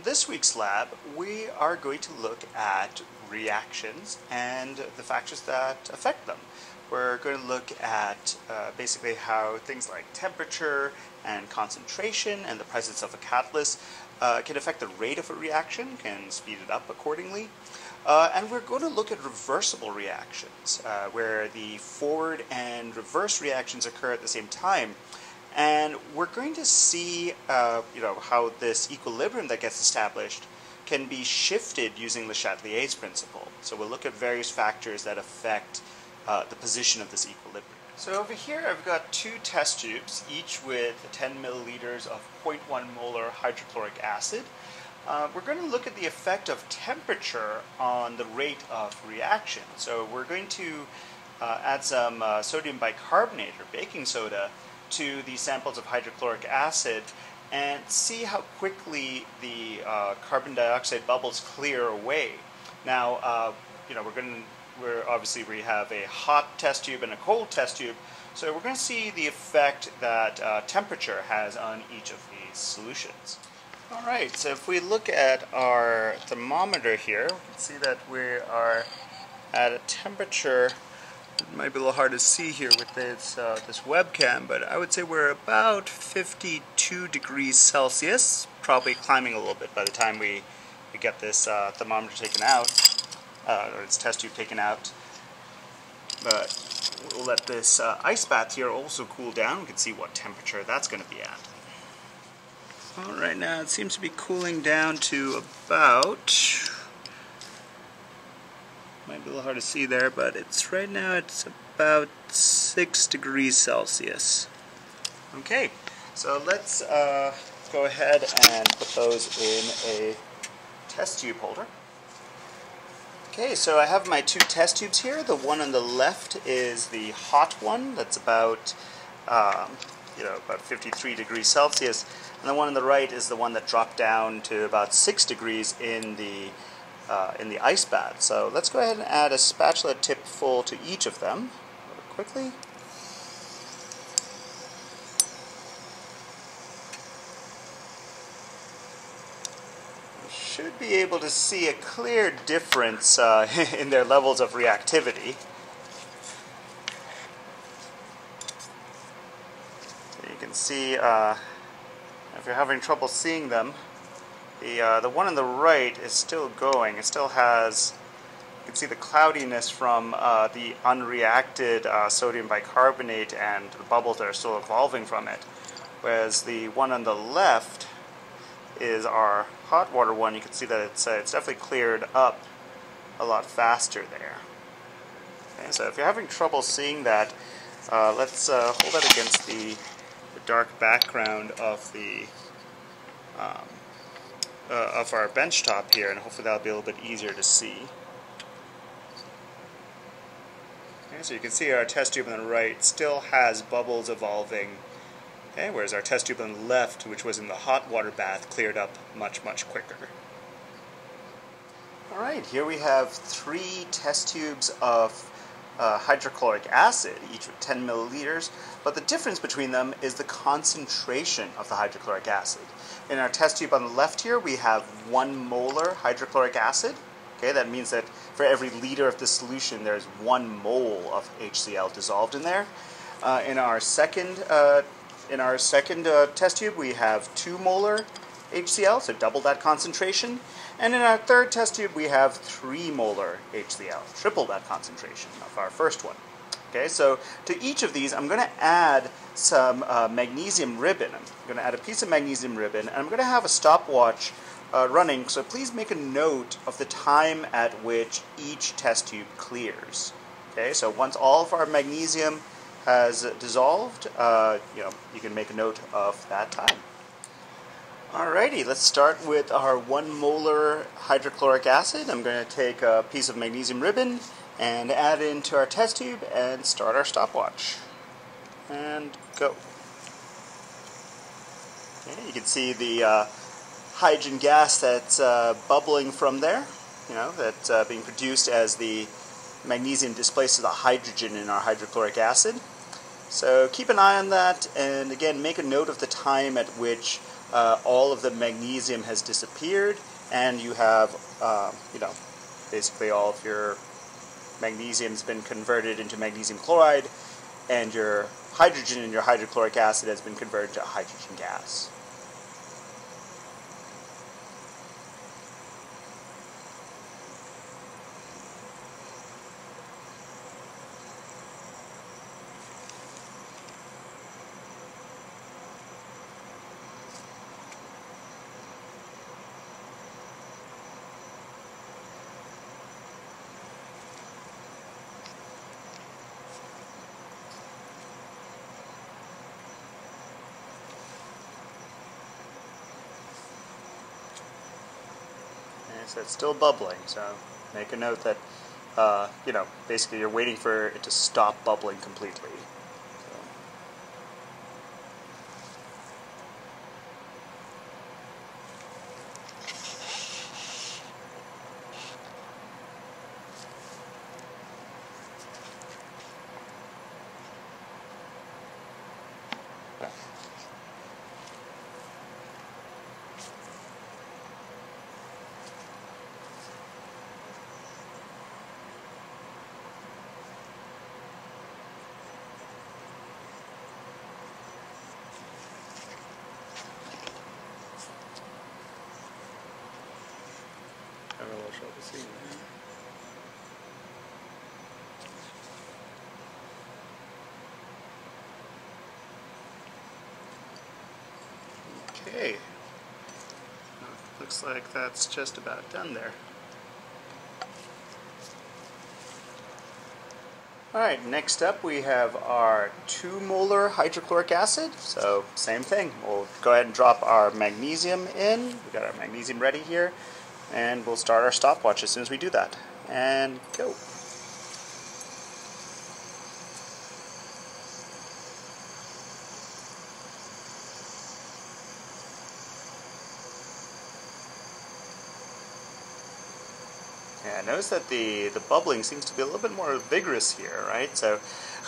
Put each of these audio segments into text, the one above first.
In this week's lab, we are going to look at reactions and the factors that affect them. We're going to look at uh, basically how things like temperature and concentration and the presence of a catalyst uh, can affect the rate of a reaction, can speed it up accordingly. Uh, and we're going to look at reversible reactions, uh, where the forward and reverse reactions occur at the same time. And we're going to see, uh, you know, how this equilibrium that gets established can be shifted using Le Chatelier's principle. So we'll look at various factors that affect uh, the position of this equilibrium. So over here I've got two test tubes, each with 10 milliliters of 0.1 molar hydrochloric acid. Uh, we're going to look at the effect of temperature on the rate of reaction. So we're going to uh, add some uh, sodium bicarbonate or baking soda to the samples of hydrochloric acid and see how quickly the uh, carbon dioxide bubbles clear away. Now, uh, you know, we're going to, we're obviously we have a hot test tube and a cold test tube, so we're going to see the effect that uh, temperature has on each of these solutions. All right, so if we look at our thermometer here, we can see that we are at a temperature it might be a little hard to see here with this, uh, this webcam, but I would say we're about 52 degrees Celsius, probably climbing a little bit by the time we, we get this uh, thermometer taken out, uh, or its test tube taken out. But we'll let this uh, ice bath here also cool down. We can see what temperature that's going to be at. All right, now it seems to be cooling down to about might be a little hard to see there, but it's right now it's about 6 degrees Celsius. Okay, so let's uh, go ahead and put those in a test tube holder. Okay, so I have my two test tubes here. The one on the left is the hot one, that's about um, you know about 53 degrees Celsius, and the one on the right is the one that dropped down to about 6 degrees in the uh, in the ice bath. So let's go ahead and add a spatula tip full to each of them quickly. should be able to see a clear difference uh, in their levels of reactivity. So you can see, uh, if you're having trouble seeing them, the, uh, the one on the right is still going. It still has, you can see the cloudiness from uh, the unreacted uh, sodium bicarbonate and the bubbles that are still evolving from it. Whereas the one on the left is our hot water one. You can see that it's, uh, it's definitely cleared up a lot faster there. Okay, so if you're having trouble seeing that, uh, let's uh, hold that against the, the dark background of the um, uh, of our bench top here, and hopefully that'll be a little bit easier to see. Okay, so you can see our test tube on the right still has bubbles evolving, okay, whereas our test tube on the left, which was in the hot water bath, cleared up much, much quicker. Alright, here we have three test tubes of uh, hydrochloric acid, each with 10 milliliters, but the difference between them is the concentration of the hydrochloric acid. In our test tube on the left here, we have one molar hydrochloric acid. Okay, that means that for every liter of the solution, there's one mole of HCl dissolved in there. Uh, in our second, uh, in our second uh, test tube, we have two molar HCl, so double that concentration. And in our third test tube, we have 3 molar HCl, triple that concentration of our first one. Okay, so to each of these, I'm going to add some uh, magnesium ribbon. I'm going to add a piece of magnesium ribbon, and I'm going to have a stopwatch uh, running, so please make a note of the time at which each test tube clears. Okay, so once all of our magnesium has dissolved, uh, you know, you can make a note of that time. Alrighty, let's start with our one molar hydrochloric acid. I'm going to take a piece of magnesium ribbon and add it into our test tube and start our stopwatch. And go. Okay, you can see the uh, hydrogen gas that's uh, bubbling from there, you know, that's uh, being produced as the magnesium displaces the hydrogen in our hydrochloric acid. So keep an eye on that, and again, make a note of the time at which uh, all of the magnesium has disappeared, and you have, uh, you know, basically all of your magnesium's been converted into magnesium chloride, and your hydrogen in your hydrochloric acid has been converted to hydrogen gas. It's still bubbling. So make a note that, uh, you know, basically you're waiting for it to stop bubbling completely. Okay. Looks like that's just about done there. Alright, next up we have our 2 molar hydrochloric acid. So, same thing. We'll go ahead and drop our magnesium in. We've got our magnesium ready here and we'll start our stopwatch as soon as we do that. And go. Yeah, notice that the, the bubbling seems to be a little bit more vigorous here, right? So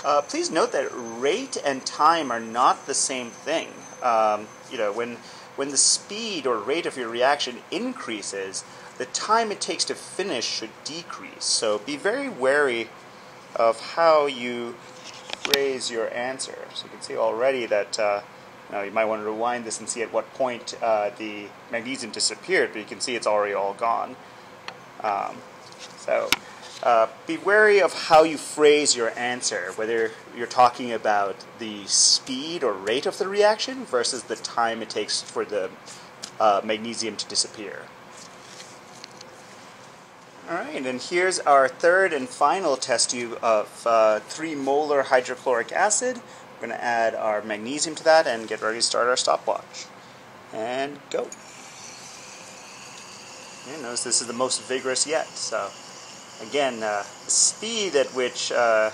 uh, please note that rate and time are not the same thing. Um, you know, when when the speed or rate of your reaction increases, the time it takes to finish should decrease. So be very wary of how you phrase your answer. So you can see already that uh, you, know, you might want to rewind this and see at what point uh, the magnesium disappeared, but you can see it's already all gone. Um, so uh, be wary of how you phrase your answer, whether you're talking about the speed or rate of the reaction versus the time it takes for the uh, magnesium to disappear. Alright, and here's our third and final test tube of uh, 3 molar hydrochloric acid. We're going to add our magnesium to that and get ready to start our stopwatch. And go. And notice this is the most vigorous yet, so again, uh, the speed at which uh,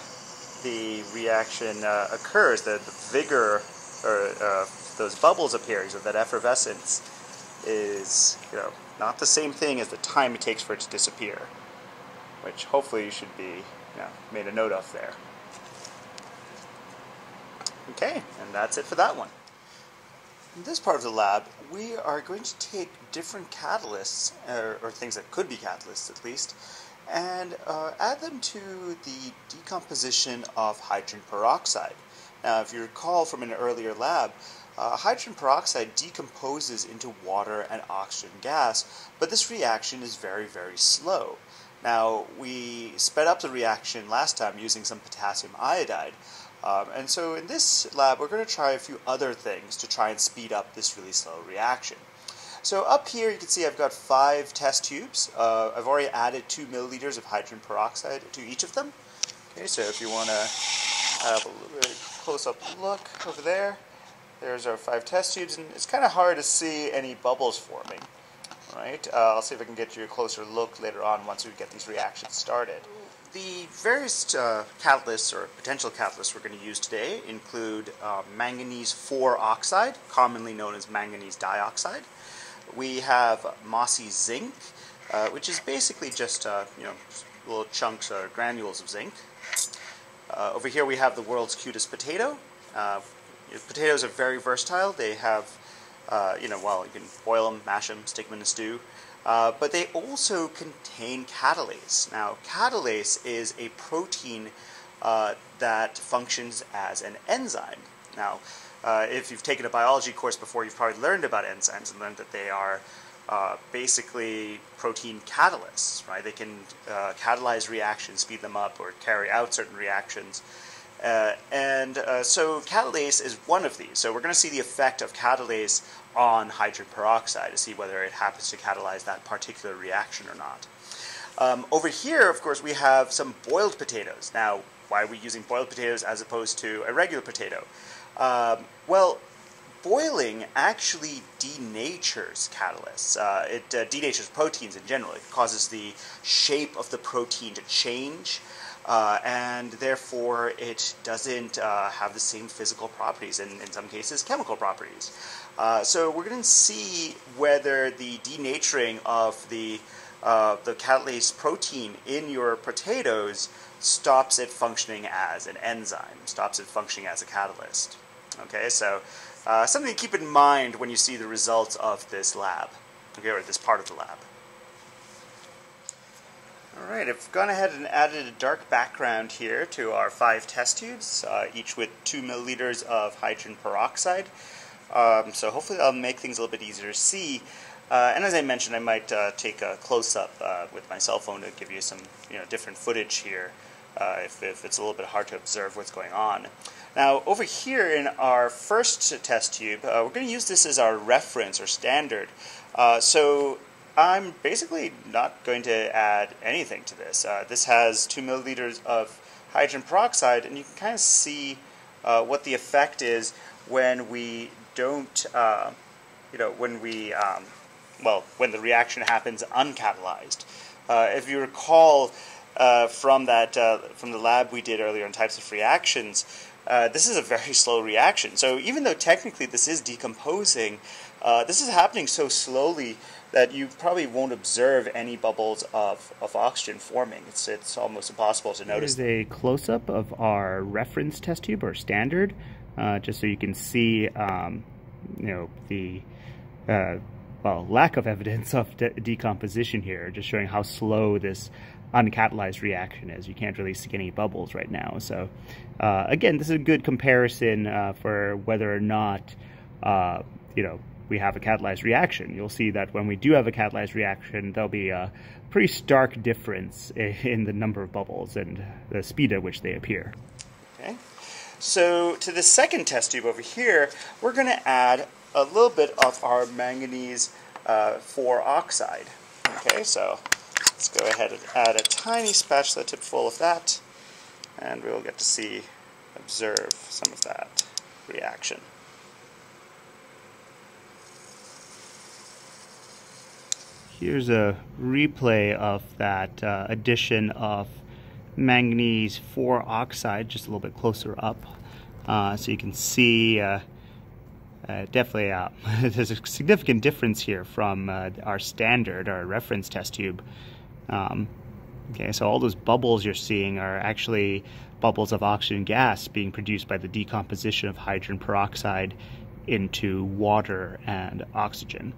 the reaction uh, occurs, the, the, vigor or uh, those bubbles appearing, so that effervescence is, you know, not the same thing as the time it takes for it to disappear, which hopefully you should be, you know, made a note of there. Okay, and that's it for that one. In this part of the lab, we are going to take different catalysts, or, or things that could be catalysts at least, and uh, add them to the decomposition of hydrogen peroxide. Now, if you recall from an earlier lab, uh, hydrogen peroxide decomposes into water and oxygen gas, but this reaction is very, very slow. Now, we sped up the reaction last time using some potassium iodide, um, and so in this lab, we're going to try a few other things to try and speed up this really slow reaction. So up here you can see I've got five test tubes. Uh, I've already added two milliliters of hydrogen peroxide to each of them. Okay, so if you want to have a little close-up look over there, there's our five test tubes, and it's kind of hard to see any bubbles forming. Right? Uh, I'll see if I can get you a closer look later on once we get these reactions started. The various uh, catalysts or potential catalysts we're going to use today include uh, manganese 4 oxide, commonly known as manganese dioxide. We have mossy zinc, uh, which is basically just uh, you know little chunks or granules of zinc. Uh, over here we have the world's cutest potato. Uh, potatoes are very versatile. They have, uh, you know, well, you can boil them, mash them, stick them in a stew. Uh, but they also contain catalase. Now, catalase is a protein that functions as an enzyme. Now, uh, if you've taken a biology course before, you've probably learned about enzymes and learned that they are uh, basically protein catalysts, right? They can uh, catalyze reactions, speed them up, or carry out certain reactions. Uh, and uh, so catalase is one of these. So we're going to see the effect of catalase on hydrogen peroxide to see whether it happens to catalyze that particular reaction or not. Um, over here, of course, we have some boiled potatoes. Now, why are we using boiled potatoes as opposed to a regular potato? Um, well, boiling actually denatures catalysts. Uh, it uh, denatures proteins in general. It causes the shape of the protein to change, uh, and therefore it doesn't uh, have the same physical properties, and in some cases, chemical properties. Uh, so we're going to see whether the denaturing of the uh, the catalase protein in your potatoes stops it functioning as an enzyme, stops it functioning as a catalyst. Okay, so uh, something to keep in mind when you see the results of this lab, okay, or this part of the lab. Alright, I've gone ahead and added a dark background here to our five test tubes, uh, each with 2 milliliters of hydrogen peroxide. Um, so hopefully that'll make things a little bit easier to see. Uh, and as I mentioned, I might uh, take a close-up uh, with my cell phone to give you some you know, different footage here uh, if, if, it's a little bit hard to observe what's going on. Now, over here in our first test tube, uh, we're going to use this as our reference or standard. Uh, so I'm basically not going to add anything to this. Uh, this has 2 milliliters of hydrogen peroxide, and you can kind of see uh, what the effect is when we don't, uh, you know, when we, um, well, when the reaction happens uncatalyzed. if you recall, uh, from that uh, from the lab we did earlier on types of reactions, uh, this is a very slow reaction. So even though technically this is decomposing, uh, this is happening so slowly that you probably won't observe any bubbles of, of oxygen forming. It's, it's almost impossible to notice. Here's a close-up of our reference test tube or standard, uh, just so you can see um, you know, the uh, well, lack of evidence of de decomposition here, just showing how slow this uncatalyzed reaction is. You can't really see any bubbles right now. So uh, again, this is a good comparison uh, for whether or not, uh, you know, we have a catalyzed reaction. You'll see that when we do have a catalyzed reaction, there'll be a pretty stark difference in the number of bubbles and the speed at which they appear. Okay. So to the second test tube over here, we're going to add a little bit of our manganese uh, 4 oxide. Okay, so Let's go ahead and add a tiny spatula tip full of that, and we'll get to see, observe some of that reaction. Here's a replay of that uh, addition of manganese 4 oxide, just a little bit closer up. Uh, so you can see uh, uh, definitely uh, there's a significant difference here from uh, our standard, our reference test tube. Um, okay, so all those bubbles you're seeing are actually bubbles of oxygen gas being produced by the decomposition of hydrogen peroxide into water and oxygen.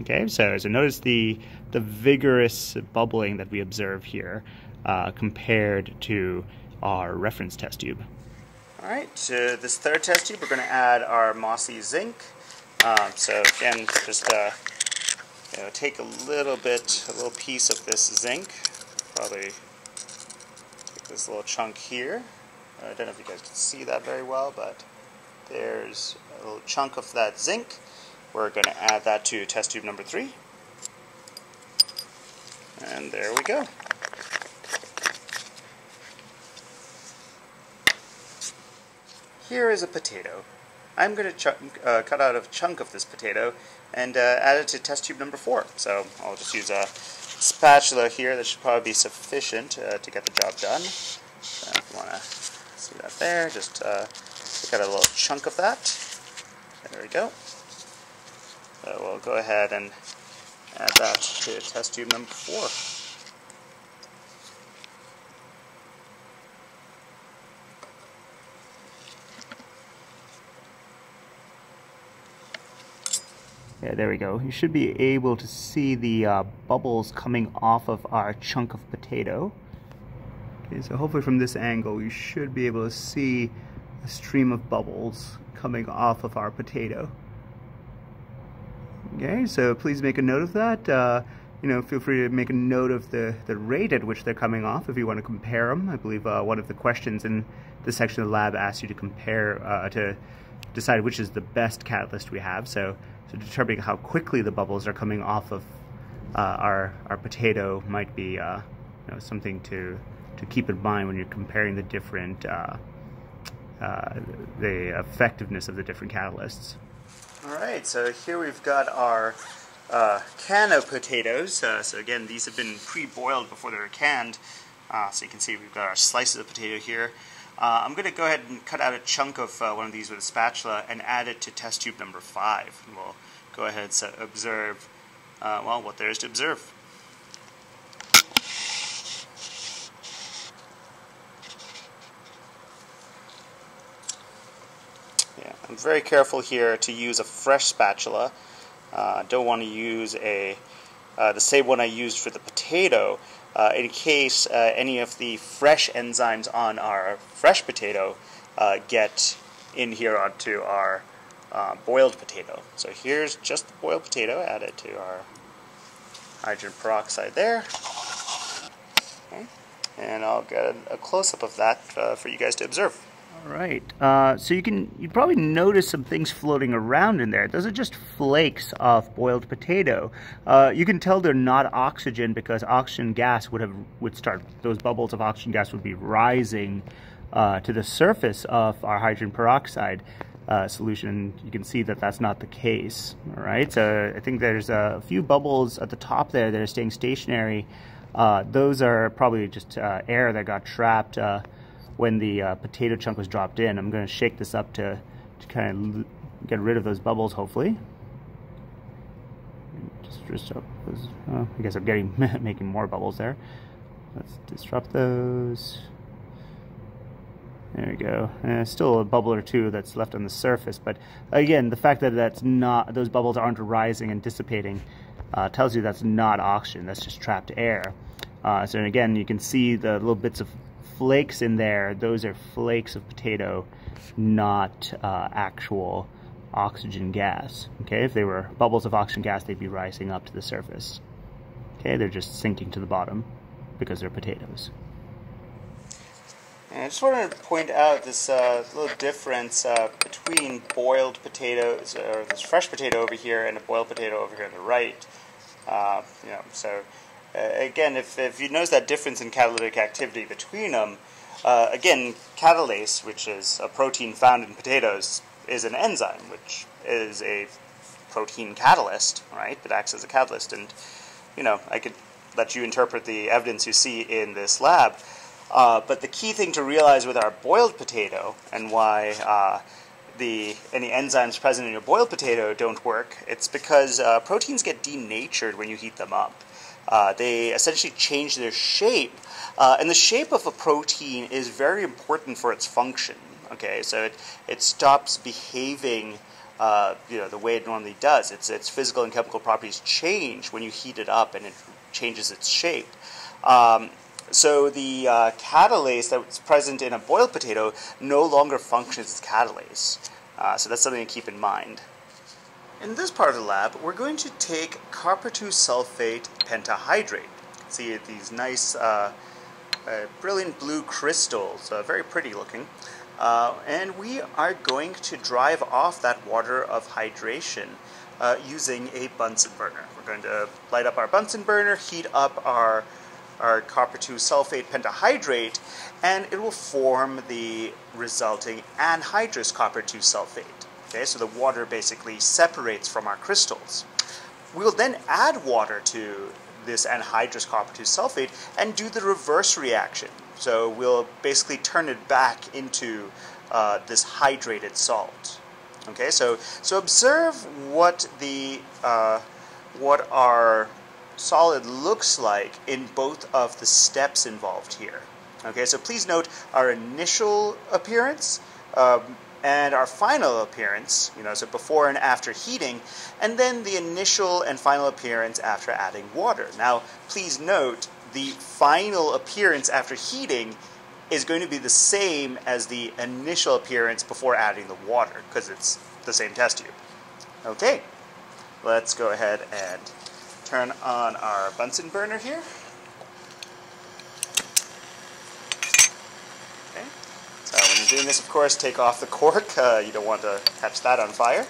Okay, so, so notice the, the vigorous bubbling that we observe here uh, compared to our reference test tube. All right, to this third test tube, we're going to add our mossy zinc. Um, so again, just uh, you know, take a little bit, a little piece of this zinc, probably take this little chunk here. I don't know if you guys can see that very well, but there's a little chunk of that zinc. We're going to add that to test tube number three. And there we go. Here is a potato. I'm going to uh, cut out a chunk of this potato and uh, add it to test tube number four. So I'll just use a spatula here. That should probably be sufficient uh, to get the job done. So if you want to see that there, just uh, a little chunk of that. There we go. So we'll go ahead and add that to test tube number four. Yeah, there we go. You should be able to see the uh, bubbles coming off of our chunk of potato. Okay, so hopefully from this angle you should be able to see a stream of bubbles coming off of our potato. Okay, so please make a note of that. Uh, you know, feel free to make a note of the, the rate at which they're coming off if you want to compare them. I believe uh, one of the questions in this section of the lab asks you to compare, uh, to decide which is the best catalyst we have. So, so determining how quickly the bubbles are coming off of uh, our, our potato might be uh, you know, something to, to keep in mind when you're comparing the different, uh, uh, the effectiveness of the different catalysts. All right, so here we've got our uh, can of potatoes. Uh, so again, these have been pre-boiled before they were canned. So you can see we've got our slices of potato here. Uh, I'm going to go ahead and cut out a chunk of uh, one of these with a spatula and add it to test tube number five. And we'll go ahead and observe, uh, well, what there is to observe. Yeah, I'm very careful here to use a fresh spatula. Uh, don't want to use a uh, the same one I used for the potato uh, in case uh, any of the fresh enzymes on our fresh potato uh, get in here onto our uh, boiled potato. So here's just the boiled potato added to our hydrogen peroxide there. Okay. And I'll get a close-up of that for you guys to observe. All right. Uh, so you can you probably notice some things floating around in there. Those are just flakes of boiled potato. Uh, you can tell they're not oxygen because oxygen gas would have would start. Those bubbles of oxygen gas would be rising uh, to the surface of our hydrogen peroxide. Uh, solution, you can see that that's not the case. All right, so I think there's a few bubbles at the top there that are staying stationary. Uh, those are probably just uh, air that got trapped when the uh, potato chunk was dropped in. I'm going to shake this up to, to kind of get rid of those bubbles, hopefully. Just disrupt those. Oh, I guess I'm getting making more bubbles there. Let's disrupt those. There we go. Still a bubble or two that's left on the surface, but again, the fact that that's not those bubbles aren't rising and dissipating uh, tells you that's not oxygen. That's just trapped air. Uh, so again, you can see the little bits of flakes in there, those are flakes of potato, not uh, actual oxygen gas. Okay, if they were bubbles of oxygen gas, they'd be rising up to the surface. Okay, they're just sinking to the bottom because they're potatoes. And I just wanted to point out this uh, little difference uh, between boiled potatoes, or this fresh potato over here, and a boiled potato over here on the right. Uh, you know, so again, if, if you notice that difference in catalytic activity between them, uh, again, catalase, which is a protein found in potatoes, is an enzyme, which is a protein catalyst, right? That acts as a catalyst. And, you know, I could let you interpret the evidence you see in this lab. Uh, but the key thing to realize with our boiled potato and why uh, the any enzymes present in your boiled potato don't work, it's because uh, proteins get denatured when you heat them up. Uh, they essentially change their shape, uh, and the shape of a protein is very important for its function. Okay, so it, it stops behaving uh, you know the way it normally does. Its its physical and chemical properties change when you heat it up, and it changes its shape. Um, so the uh, catalase that's present in a boiled potato no longer functions as catalase. Uh, so that's something to keep in mind. In this part of the lab, we're going to take copper 2 sulfate pentahydrate. See these nice, uh, uh, brilliant blue crystals, uh, very pretty looking. Uh, and we are going to drive off that water of hydration uh, using a Bunsen burner. We're going to light up our Bunsen burner, heat up our, our copper 2 sulfate pentahydrate, and it will form the resulting anhydrous copper 2 sulfate. Okay, so the water basically separates from our crystals. We'll then add water to this anhydrous copper 2 sulfate and do the reverse reaction. So we'll basically turn it back into uh, this hydrated salt. Okay, so so observe what the uh, what our solid looks like in both of the steps involved here. Okay, so please note our initial appearance. Um, and our final appearance, you know, so before and after heating, and then the initial and final appearance after adding water. Now, please note the final appearance after heating is going to be the same as the initial appearance before adding the water because it's the same test tube. Okay, let's go ahead and turn on our Bunsen burner here. Okay, so when you're doing this, of course, take off the cork. Uh, you don't want to catch that on fire.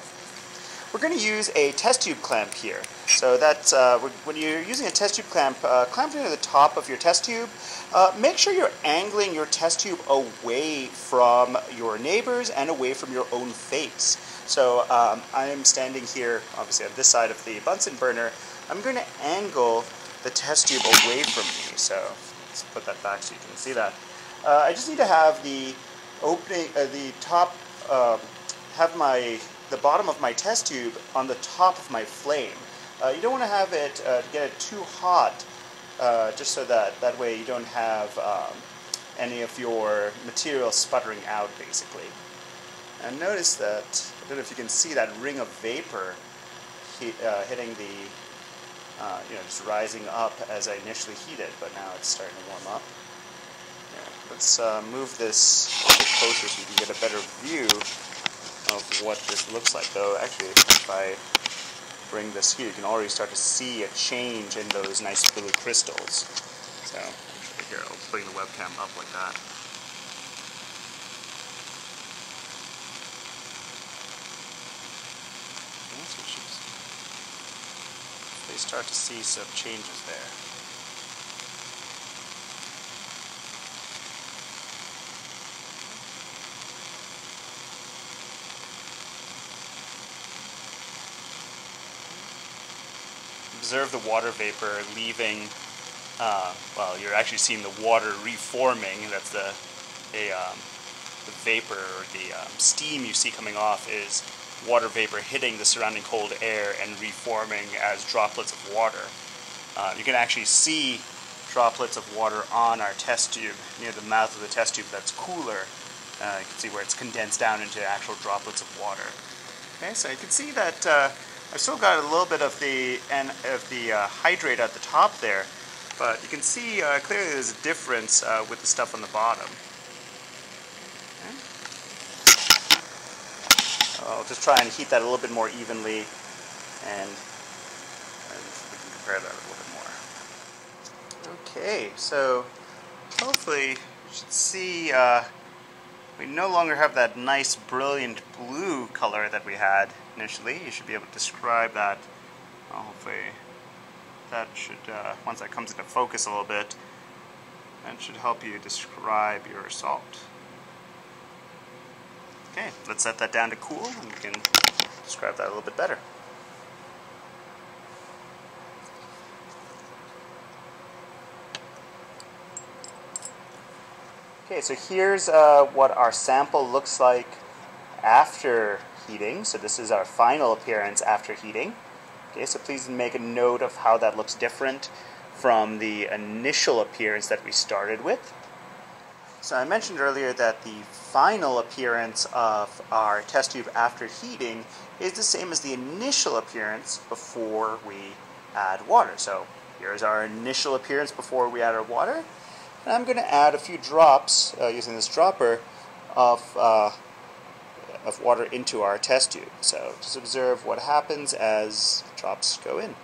We're going to use a test tube clamp here. So that's uh, when you're using a test tube clamp, uh, clamp it to the top of your test tube. Uh, make sure you're angling your test tube away from your neighbors and away from your own face. So um, I'm standing here, obviously on this side of the Bunsen burner. I'm going to angle the test tube away from me. So let's put that back so you can see that. Uh, I just need to have the opening, uh, the top, um, have my the bottom of my test tube on the top of my flame. Uh, you don't want to have it uh, get it too hot, uh, just so that that way you don't have um, any of your material sputtering out, basically. And notice that I don't know if you can see that ring of vapor uh, hitting the, uh, you know, just rising up as I initially heated, but now it's starting to warm up. Let's uh, move this closer so you can get a better view of what this looks like. Though actually, if I bring this here, you can already start to see a change in those nice blue crystals. So actually here, I'll bring the webcam up like that. They start to see some changes there. Observe the water vapor leaving. Uh, well, you're actually seeing the water reforming. That's the a um, the vapor or the um, steam you see coming off is water vapor hitting the surrounding cold air and reforming as droplets of water. Uh, you can actually see droplets of water on our test tube near the mouth of the test tube that's cooler. Uh, you can see where it's condensed down into actual droplets of water. Okay, so you can see that uh, I've still got a little bit of the and of the uh, hydrate at the top there, but you can see uh, clearly there's a difference uh, with the stuff on the bottom. Okay. I'll just try and heat that a little bit more evenly, and, and we can compare that a little bit more. Okay, so hopefully you should see uh, we no longer have that nice brilliant blue color that we had initially. You should be able to describe that. Well, hopefully that should, uh, once that comes into focus a little bit, that should help you describe your salt. Okay, let's set that down to cool and we can describe that a little bit better. Okay, so here's uh, what our sample looks like after heating. So this is our final appearance after heating. Okay, so please make a note of how that looks different from the initial appearance that we started with. So I mentioned earlier that the final appearance of our test tube after heating is the same as the initial appearance before we add water. So here's our initial appearance before we add our water. And I'm going to add a few drops uh, using this dropper of, uh, of water into our test tube. So just observe what happens as drops go in.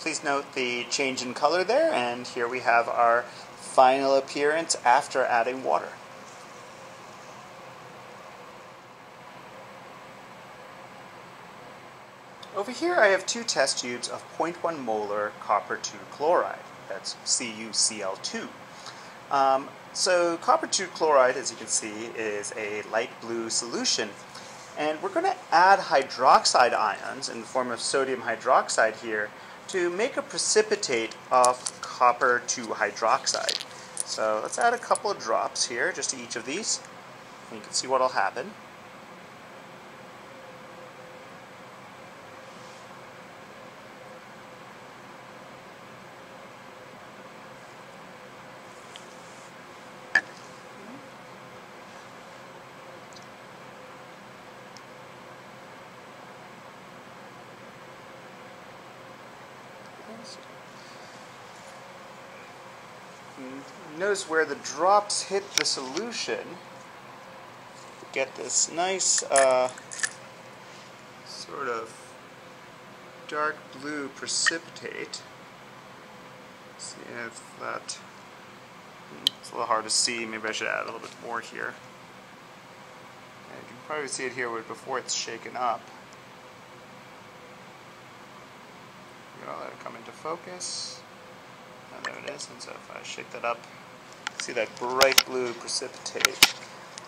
Please note the change in color there, and here we have our final appearance after adding water. over here I have two test tubes of 0.1 molar copper 2 chloride. That's CuCl2. Um, so copper 2 chloride, as you can see, is a light blue solution. And we're going to add hydroxide ions in the form of sodium hydroxide here to make a precipitate of copper 2 hydroxide. So let's add a couple of drops here, just to each of these. And you can see what will happen. Notice where the drops hit the solution, get this nice uh, sort of dark blue precipitate. See if that, hmm, it's a little hard to see, maybe I should add a little bit more here. you can probably see it here before it's shaken up. I'll let it come into focus. And there it is. And so if I shake that up, see that bright blue precipitate.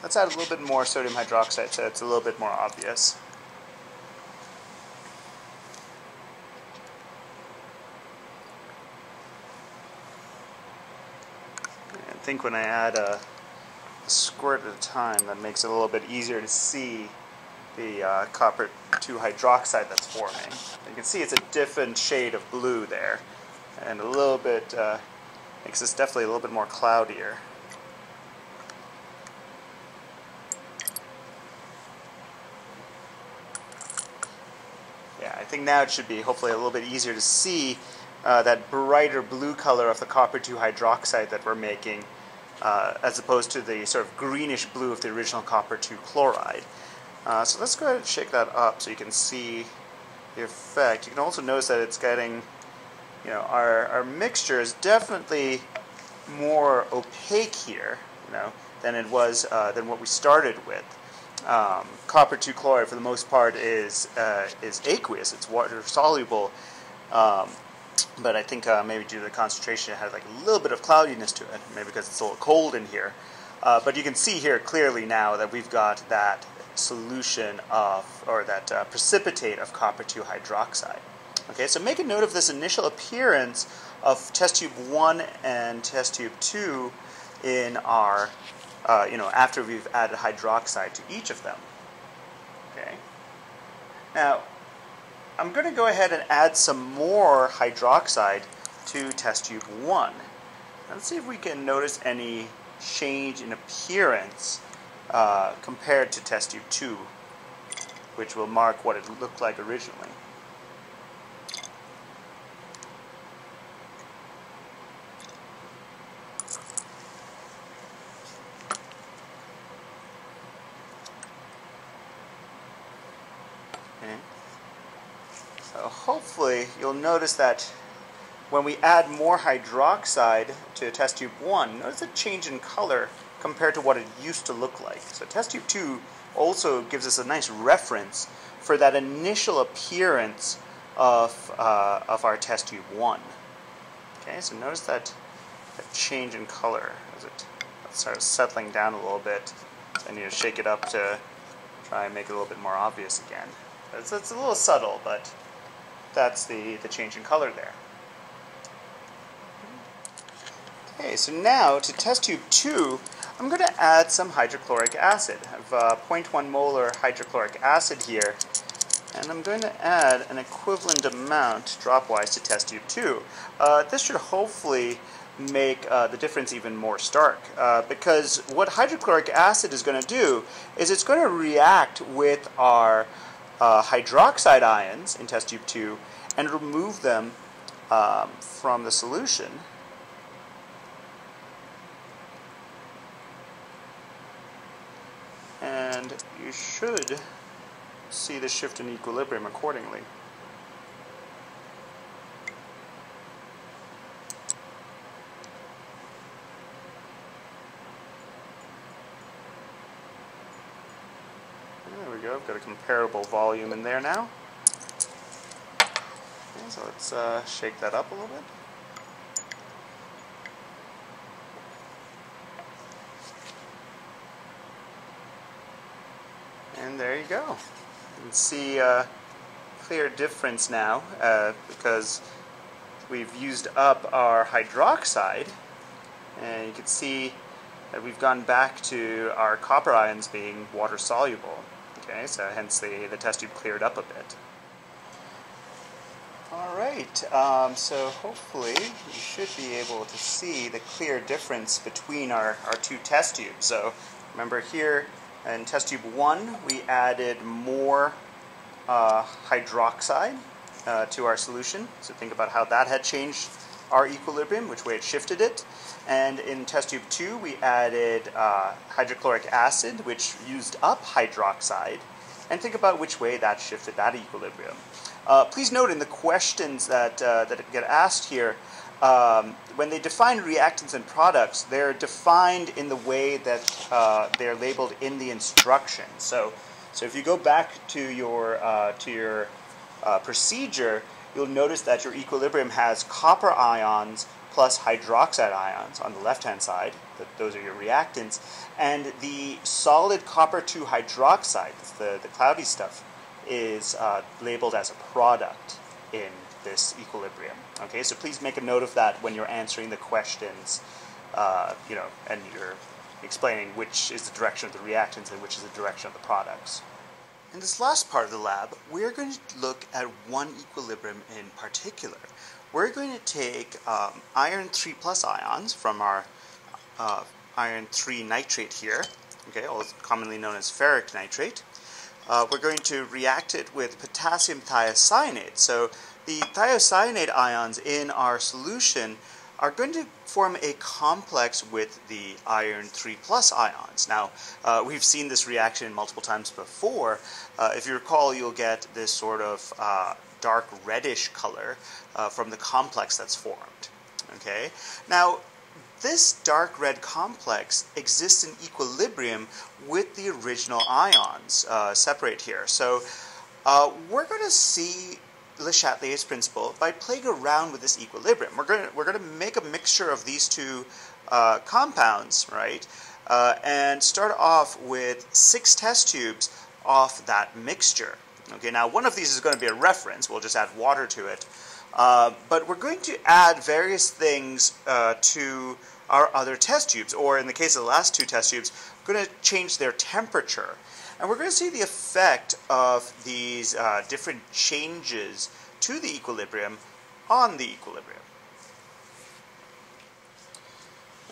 Let's add a little bit more sodium hydroxide so it's a little bit more obvious. I think when I add a, a, squirt at a time, that makes it a little bit easier to see the uh, copper 2 hydroxide that's forming. You can see it's a different shade of blue there and a little bit uh, makes this definitely a little bit more cloudier. Yeah, I think now it should be hopefully a little bit easier to see uh, that brighter blue color of the copper 2 hydroxide that we're making uh, as opposed to the sort of greenish blue of the original copper 2 chloride. Uh, so let's go ahead and shake that up so you can see the effect. You can also notice that it's getting, you know, our, our mixture is definitely more opaque here, you know, than it was, uh, than what we started with. Um, copper 2 chloride, for the most part, is, uh, is aqueous. It's water soluble. Um, but I think uh, maybe due to the concentration, it has like a little bit of cloudiness to it, maybe because it's a little cold in here. Uh, but you can see here clearly now that we've got that solution of, or that uh, precipitate of copper 2 hydroxide. Okay, so make a note of this initial appearance of test tube 1 and test tube 2 in our, uh, you know, after we've added hydroxide to each of them. Okay. Now, I'm going to go ahead and add some more hydroxide to test tube 1. Let's see if we can notice any change in appearance uh, compared to test tube 2, which will mark what it looked like originally. Okay. So hopefully you'll notice that when we add more hydroxide to test tube 1, notice a change in color compared to what it used to look like. So test tube 2 also gives us a nice reference for that initial appearance of, uh, of our test tube 1. Okay, so notice that, that change in color as it starts settling down a little bit. So I need to shake it up to try and make it a little bit more obvious again. It's, it's a little subtle, but that's the, the change in color there. Okay, so now to test tube 2, I'm going to add some hydrochloric acid. I have uh, 0.1 molar hydrochloric acid here, and I'm going to add an equivalent amount dropwise to test tube 2. Uh, this should hopefully make uh, the difference even more stark uh, because what hydrochloric acid is going to do is it's going to react with our uh, hydroxide ions in test tube 2 and remove them um, from the solution and you should see the shift in equilibrium accordingly. There we go, I've got a comparable volume in there now. So let's uh, shake that up a little bit. And there you go. You can see a uh, clear difference now uh, because we've used up our hydroxide and you can see that we've gone back to our copper ions being water soluble. Okay, so hence the, the test tube cleared up a bit. Alright, um, so hopefully you should be able to see the clear difference between our, our two test tubes. So remember here in test tube 1 we added more uh, hydroxide uh, to our solution. So think about how that had changed our equilibrium, which way it shifted it. And in test tube 2, we added uh, hydrochloric acid, which used up hydroxide. And think about which way that shifted that equilibrium. Uh, please note in the questions that, uh, that get asked here, um, when they define reactants and products, they're defined in the way that uh, they're labeled in the instructions. So, so if you go back to your, uh, to your uh, procedure, you'll notice that your equilibrium has copper ions plus hydroxide ions on the left-hand side. Those are your reactants. And the solid copper 2 hydroxide, the, the cloudy stuff, is uh, labeled as a product in this equilibrium. Okay, so please make a note of that when you're answering the questions, uh, you know, and you're explaining which is the direction of the reactants and which is the direction of the products. In this last part of the lab, we're going to look at one equilibrium in particular. We're going to take um, iron 3 plus ions from our uh, iron 3 nitrate here, okay, commonly known as ferric nitrate. Uh, we're going to react it with potassium thiocyanate. So the thiocyanate ions in our solution are going to form a complex with the iron 3 plus ions. Now, uh, we've seen this reaction multiple times before. Uh, if you recall, you'll get this sort of uh, dark reddish color uh, from the complex that's formed. Okay. Now, this dark red complex exists in equilibrium with the original ions uh, separate here. So uh, we're going to see Le Chatelier's principle by playing around with this equilibrium. We're going to, we're going to make a mixture of these two uh, compounds, right? Uh, and start off with six test tubes off that mixture. Okay, now one of these is going to be a reference. We'll just add water to it. Uh, but we're going to add various things uh, to our other test tubes, or in the case of the last two test tubes, we're going to change their temperature. And we're going to see the effect of these uh, different changes to the equilibrium on the equilibrium.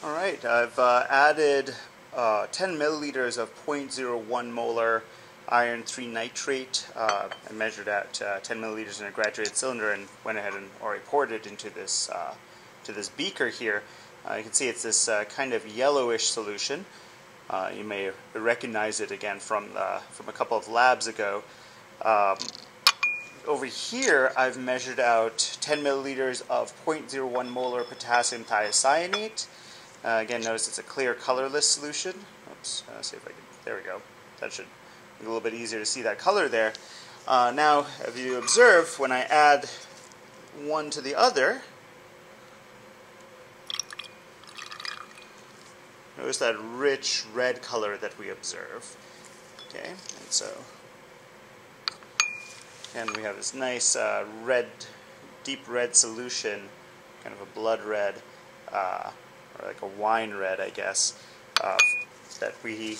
All right, I've uh, added uh, 10 milliliters of 0.01 molar iron 3 nitrate. Uh, measured at uh, 10 milliliters in a graduated cylinder and went ahead and already poured it into this, uh, to this beaker here. you can see it's this kind of yellowish solution. Uh, you may recognize it again from, uh, from a couple of labs ago. Um, over here, I've measured out 10 milliliters of 0.01 molar potassium thiocyanate. Uh, again, notice it's a clear colorless solution. Oops, uh, see if I can, there we go. That should be a little bit easier to see that color there. Uh, now, if you observe, when I add one to the other, Notice that rich red color that we observe. Okay, and so, and we have this nice uh, red, deep red solution, kind of a blood red, uh, or like a wine red, I guess, uh, that we,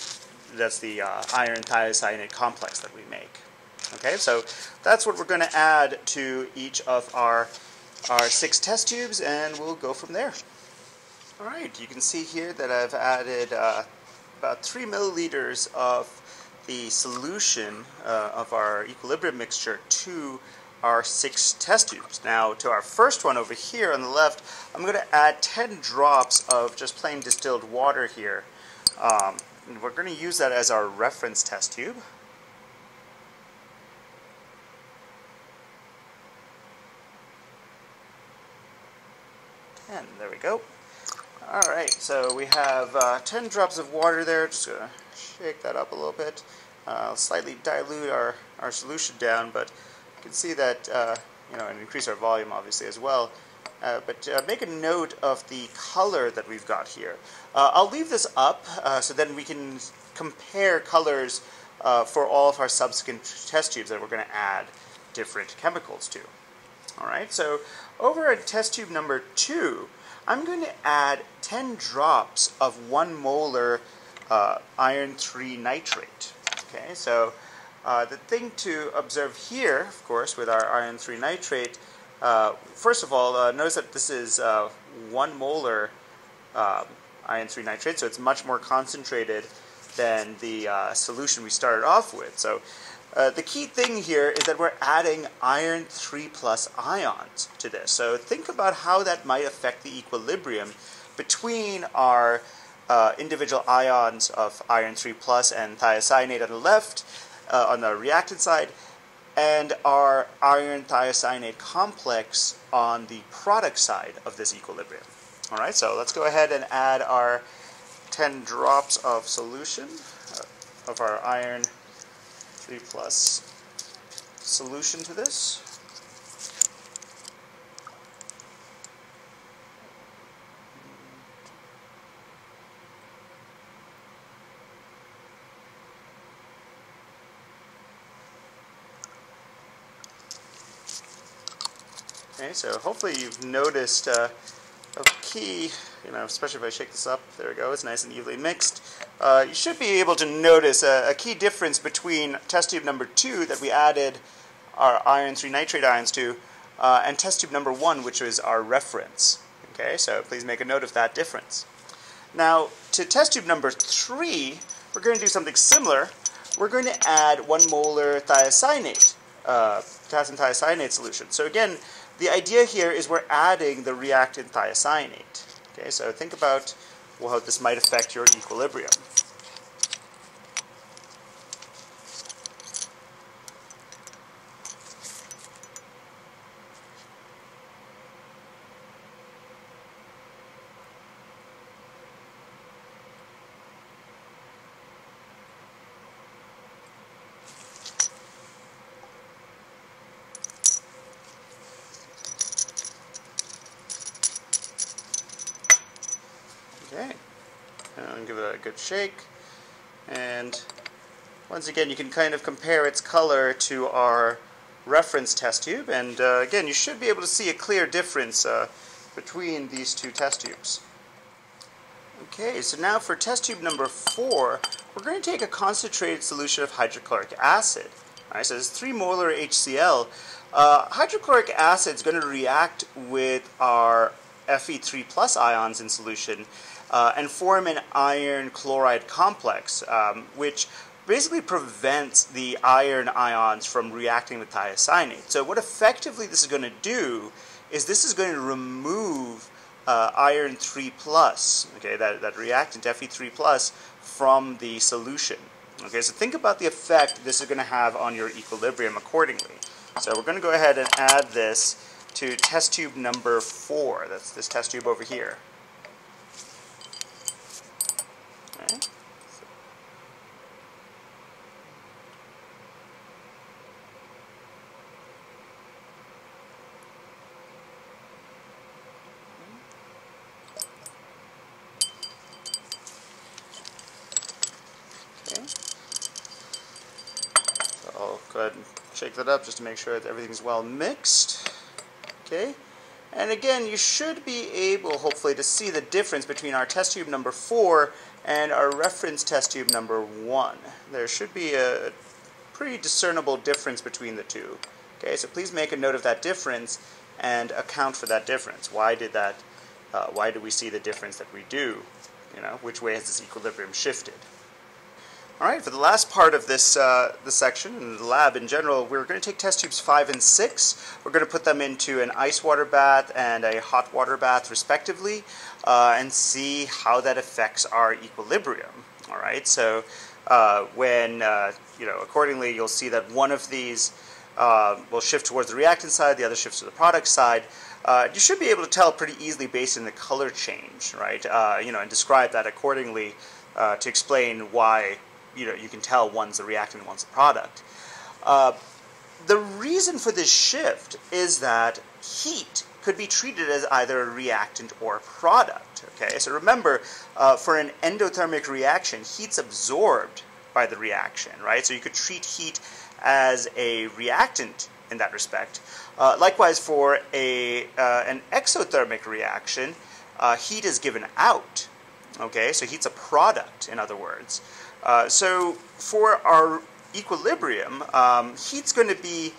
that's the uh, iron thiocyanate complex that we make. Okay, so that's what we're going to add to each of our, our six test tubes, and we'll go from there. Alright, you can see here that I've added uh, about 3 milliliters of the solution uh, of our equilibrium mixture to our six test tubes. Now to our first one over here on the left, I'm going to add 10 drops of just plain distilled water here. Um, we're going to use that as our reference test tube. And there we go. Alright, so we have uh, 10 drops of water there. Just going to shake that up a little bit. Uh, slightly dilute our, our solution down, but you can see that uh, you know, and increase our volume obviously as well. Uh, but uh, make a note of the color that we've got here. Uh, I'll leave this up so then we can compare colors for all of our subsequent test tubes that we're going to add different chemicals to. All right, so over at test tube number two, I'm going to add 10 drops of one molar uh, iron 3 nitrate. Okay, so uh, the thing to observe here, of course, with our iron 3 nitrate, uh, first of all, uh, notice that this is uh, one molar um, iron 3 nitrate, so it's much more concentrated than the solution we started off with. So uh, the key thing here is that we're adding iron 3 plus ions to this. So think about how that might affect the equilibrium between our uh, individual ions of iron 3 plus and thiocyanate on the left, uh, on the reactant side, and our iron thiocyanate complex on the product side of this equilibrium. All right, so let's go ahead and add our 10 drops of solution uh, of our iron 3 plus solution to this. Okay, so hopefully you've noticed uh, a key, you know, especially if I shake this up, there we go, it's nice and evenly mixed. Uh, you should be able to notice a, a, key difference between test tube number two that we added our iron 3 nitrate ions to, uh, and test tube number one, which was our reference. Okay, so please make a note of that difference. Now, to test tube number three, we're going to do something similar. We're going to add one molar thiocyanate, uh, potassium thiocyanate solution. So again, the idea here is we're adding the reactant thiocyanate. Okay, so think about how this might affect your equilibrium. Okay, and give it a good shake. And once again, you can kind of compare its color to our reference test tube. And uh, again, you should be able to see a clear difference uh, between these two test tubes. Okay, so now for test tube number four, we're going to take a concentrated solution of hydrochloric acid. All right, so it's 3 molar HCl. Uh, hydrochloric acid is going to react with our Fe3 plus ions in solution uh, and form an iron chloride complex, um, which basically prevents the iron ions from reacting with thiocyanate. So what effectively this is going to do is this is going to remove uh, iron 3 plus, okay, that, that reactant Fe3 plus from the solution. Okay, so think about the effect this is going to have on your equilibrium accordingly. So we're going to go ahead and add this to test tube number 4. That's this test tube over here. Okay. So I'll go ahead and shake that up just to make sure that everything's well mixed. Okay. And again, you should be able, hopefully, to see the difference between our test tube number 4 and our reference test tube number 1. There should be a pretty discernible difference between the two. Okay, so please make a note of that difference and account for that difference. Why did that, uh, why do we see the difference that we do? You know, which way has this equilibrium shifted? All right, for the last part of this, uh, section, and the lab in general, we're going to take test tubes 5 and 6. We're going to put them into an ice water bath and a hot water bath, respectively, uh, and see how that affects our equilibrium. All right, so uh, when, uh, you know, accordingly, you'll see that one of these uh, will shift towards the reactant side, the other shifts to the product side. Uh, you should be able to tell pretty easily based on the color change, right? you know, and describe that accordingly to explain why you know you can tell one's a reactant and one's a product. Uh, the reason for this shift is that heat could be treated as either a reactant or a product. Okay, so remember, uh, for an endothermic reaction, heat's absorbed by the reaction, right? So you could treat heat as a reactant in that respect. Uh, likewise, for a uh, an exothermic reaction, uh, heat is given out. Okay, so heat's a product, in other words. Uh, so for our equilibrium, um, heat's going to be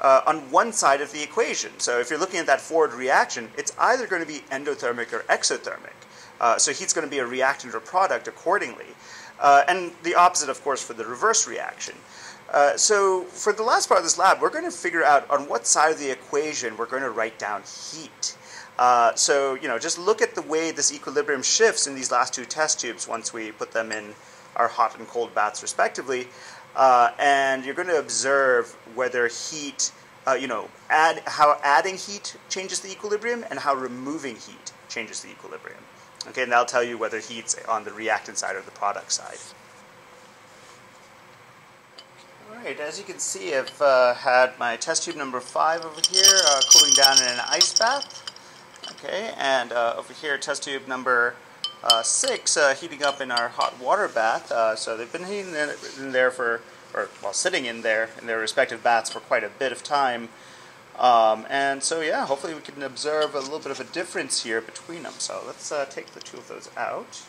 uh, on one side of the equation. So if you're looking at that forward reaction, it's either going to be endothermic or exothermic. Uh, so heat's going to be a reactant or product accordingly. Uh, and the opposite, of course, for the reverse reaction. Uh, so for the last part of this lab, we're going to figure out on what side of the equation we're going to write down heat. Uh, so, you know, just look at the way this equilibrium shifts in these last two test tubes once we put them in our hot and cold baths respectively. Uh, and you're going to observe whether heat, uh, you know, add how adding heat changes the equilibrium and how removing heat changes the equilibrium. Okay, and that'll tell you whether heat's on the reactant side or the product side. Alright, as you can see, I've uh, had my test tube number 5 over here uh, cooling down in an ice bath. Okay, and uh, over here, test tube number six uh, heating up in our hot water bath. Uh, so they've been heating in there for, or well, sitting in there in their respective baths for quite a bit of time. Um, and so yeah, hopefully we can observe a little bit of a difference here between them. So let's uh, take the two of those out.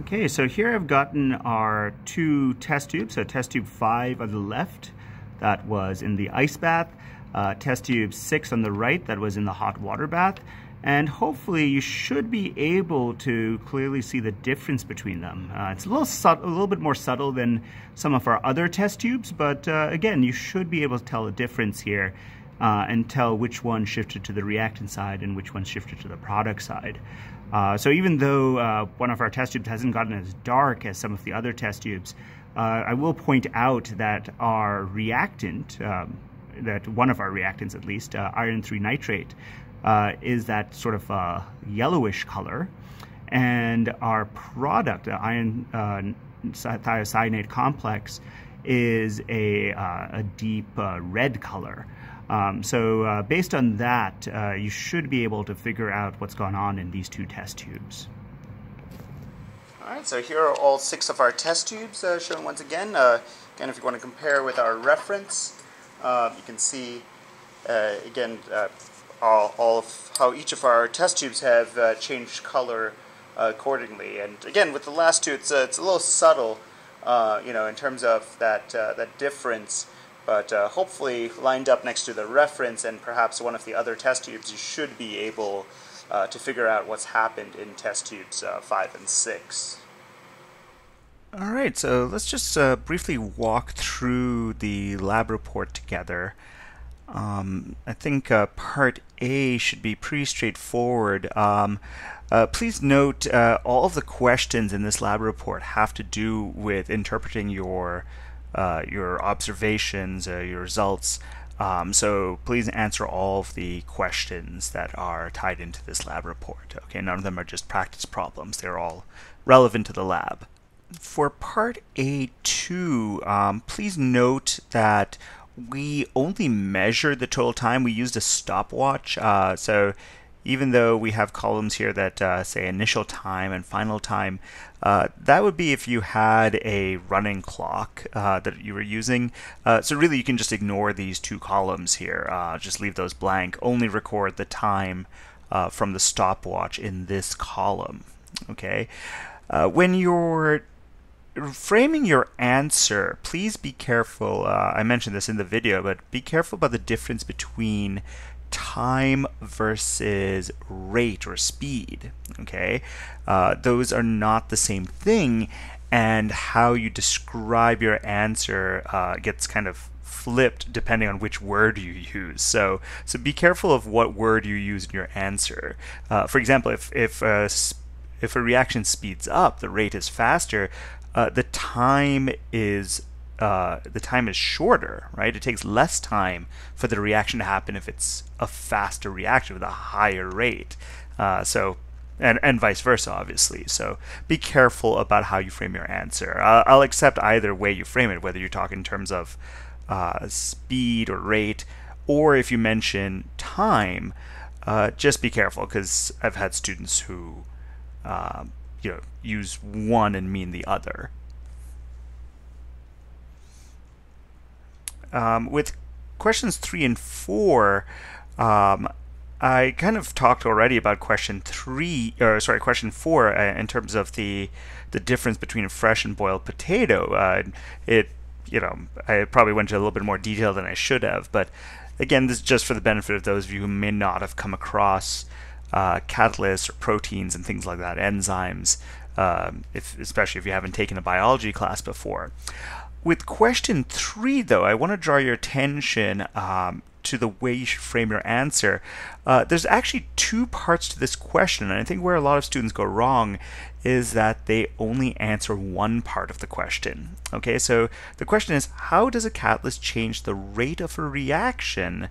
Okay, so here I've gotten our two test tubes. So test tube 5 on the left, that was in the ice bath. Uh, test tube 6 on the right, that was in the hot water bath and hopefully you should be able to clearly see the difference between them. Uh, it's a little, a little bit more subtle than some of our other test tubes, but uh, again, you should be able to tell a difference here uh, and tell which one shifted to the reactant side and which one shifted to the product side. Uh, so even though uh, one of our test tubes hasn't gotten as dark as some of the other test tubes, uh, I will point out that our reactant, um, that one of our reactants at least, iron 3 nitrate, uh, is that sort of uh, yellowish color. And our product, the iron uh, thiocyanate complex, is a, uh, a deep uh, red color. Um, so uh, based on that, you should be able to figure out what's going on in these two test tubes. All right, so here are all six of our test tubes shown once again. again, if you want to compare with our reference, you can see, again, all, all of how each of our test tubes have uh, changed color uh, accordingly. And again, with the last two, it's, uh, it's a little subtle, uh, you know, in terms of that, uh, that difference. But uh, hopefully, lined up next to the reference and perhaps one of the other test tubes, you should be able to figure out what's happened in test tubes 5 and 6. All right, so let's just briefly walk through the lab report together. Um, I think uh, part A should be pretty straightforward. Um, uh, please note uh, all of the questions in this lab report have to do with interpreting your uh, your observations, uh, your results. Um, so please answer all of the questions that are tied into this lab report. Okay, none of them are just practice problems. They're all relevant to the lab. For part A2, um, please note that we only measured the total time. We used a stopwatch. Uh, so even though we have columns here that uh, say initial time and final time, uh, that would be if you had a running clock uh, that you were using. Uh, so really you can just ignore these two columns here. Uh, just leave those blank. Only record the time from the stopwatch in this column. Okay. when you're framing your answer, please be careful. Uh, I mentioned this in the video, but be careful about the difference between time versus rate or speed. Okay, uh, those are not the same thing, and how you describe your answer uh, gets kind of flipped depending on which word you use. So, so be careful of what word you use in your answer. Uh, for example, if if a, if a reaction speeds up, the rate is faster uh, the time is uh, the time is shorter, right? It takes less time for the reaction to happen if it's a faster reaction with a higher rate. Uh, so, and and vice versa, obviously. So be careful about how you frame your answer. I'll accept either way you frame it, whether you talk in terms of uh, speed or rate, or if you mention time, uh, just be careful because I've had students who uh, you know use one and mean the other. Um, with questions three and four, um, I kind of talked already about question three, or sorry, question four, uh, in terms of the the difference between a fresh and boiled potato. Uh, it, you know, I probably went into a little bit more detail than I should have, but again, this is just for the benefit of those of you who may not have come across uh, catalysts or proteins and things like that, enzymes, um, if, especially if you haven't taken a biology class before. With question three, though, I want to draw your attention um, to the way you should frame your answer. Uh, there's actually two parts to this question, and I think where a lot of students go wrong is that they only answer one part of the question. Okay, so the question is how does a catalyst change the rate of a reaction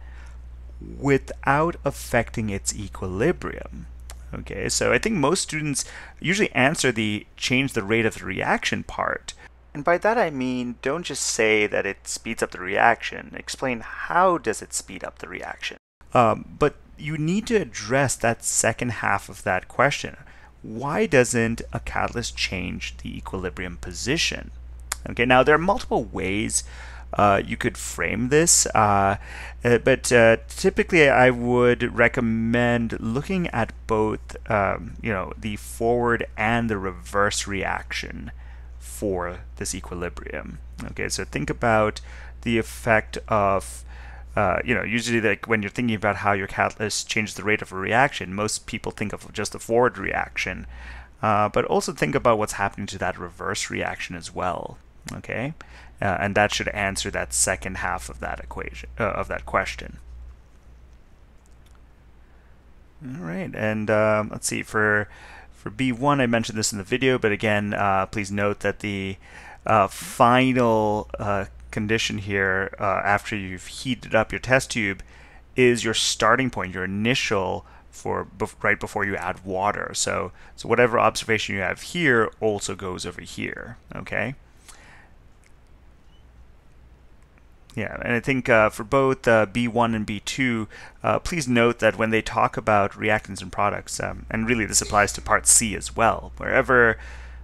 without affecting its equilibrium? Okay, so I think most students usually answer the change the rate of the reaction part. And by that I mean don't just say that it speeds up the reaction, explain how does it speed up the reaction. Um, but you need to address that second half of that question. Why doesn't a catalyst change the equilibrium position? Okay, now there are multiple ways uh, you could frame this, uh, uh, but uh, typically I would recommend looking at both, um, you know, the forward and the reverse reaction for this equilibrium. Okay, so think about the effect of uh, you know, usually like when you're thinking about how your catalyst changes the rate of a reaction, most people think of just the forward reaction, uh, but also think about what's happening to that reverse reaction as well. Okay, uh, and that should answer that second half of that equation uh, of that question. All right, and um, let's see for for B1, I mentioned this in the video, but again, uh, please note that the uh, final uh, condition here uh, after you've heated up your test tube is your starting point, your initial for bef right before you add water. So, so whatever observation you have here also goes over here, okay? Yeah, and I think uh, for both uh, B1 and B2, uh, please note that when they talk about reactants and products, um, and really this applies to part C as well, wherever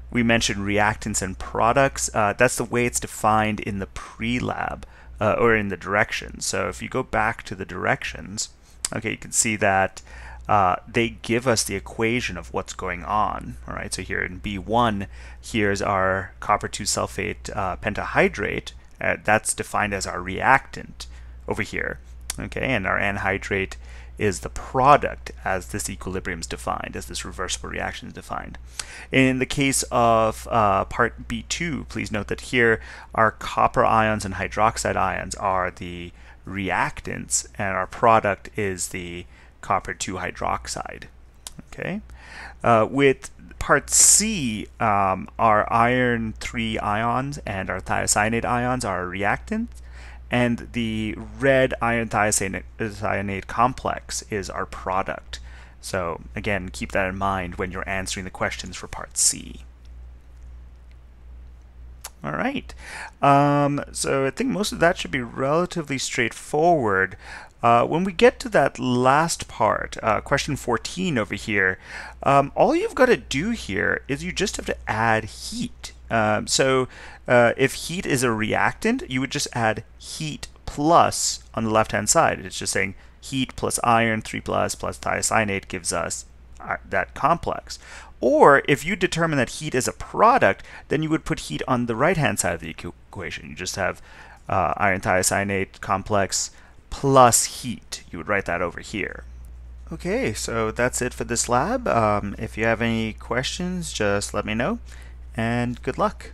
we mention reactants and products, uh, that's the way it's defined in the pre-lab uh, or in the directions. So if you go back to the directions, okay, you can see that uh, they give us the equation of what's going on. All right, so here in B1, here's our copper 2 sulfate pentahydrate, uh, that's defined as our reactant over here. Okay, and our anhydrate is the product as this equilibrium is defined, as this reversible reaction is defined. In the case of uh, part B2, please note that here our copper ions and hydroxide ions are the reactants, and our product is the copper 2 hydroxide. Okay, uh, with part C, um, our iron 3 ions and our thiocyanate ions are reactants, and the red iron thiocyanate complex is our product. So again, keep that in mind when you're answering the questions for part C. All right. Um, so I think most of that should be relatively straightforward. Uh, when we get to that last part, uh, question 14 over here, um, all you've got to do here is you just have to add heat. Um, so uh, if heat is a reactant, you would just add heat plus on the left-hand side. It's just saying heat plus iron 3 plus plus thiocyanate gives us uh, that complex. Or if you determine that heat is a product, then you would put heat on the right-hand side of the equation. You just have uh, iron thiocyanate complex plus heat. You would write that over here. Okay, so that's it for this lab. Um, if you have any questions, just let me know, and good luck.